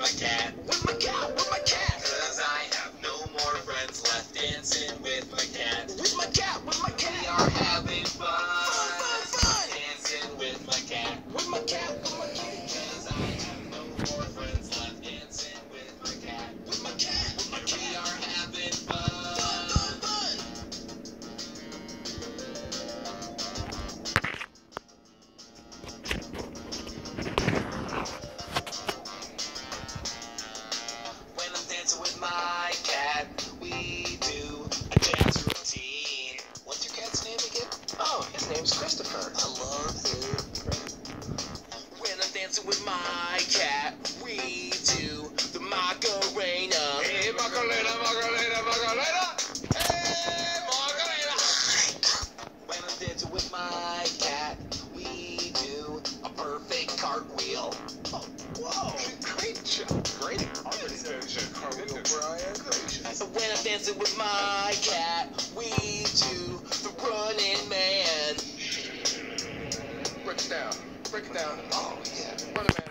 my cat. With my cat, with my cat. Cause I have no more friends left dancing with my cat. With my cat, with my cat. We are having fun. Fun, fun, fun. Dancing with my cat. With my cat, with my cat. Cause I Dancing with my cat, we do a dance routine. What's your cat's name again? Oh, his name's Christopher. I love him. When I'm dancing with my cat, we do the Macarena. Hey, Macarena, Macarena, Macarena. Hey, Macarena. When I'm dancing with my cat, we do a perfect cartwheel. Dancing with my cat, we do the running man. Break it down. Break it down. Oh, yeah. Running man.